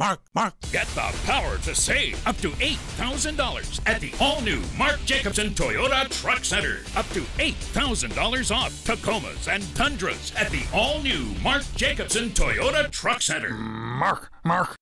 Mark, Mark. Get the power to save up to $8,000 at the all new Mark Jacobson Toyota Truck Center. Up to $8,000 off Tacomas and Tundras at the all new Mark Jacobson Toyota Truck Center. Mark, Mark.